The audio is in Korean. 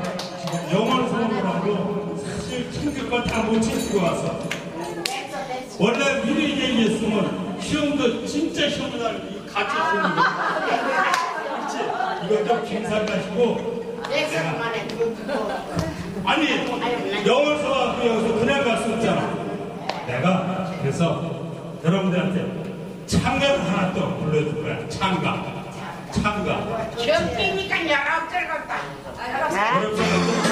내가 영원 소원이라고 사실 충격을 다못 채우고 와서. 원래 미리 얘기했으면 시험도 진짜 시험을 같이 쓰는 거 그치? 이거 좀 엑스만에 아니 영월 소원학교 여기서 그냥 갈 수 없잖아. 내가 그래서 여러분들한테 창가를 하나 또 불러줄 거야. 창가 시험 뛰니까 열아홉 살 같다. 여러분들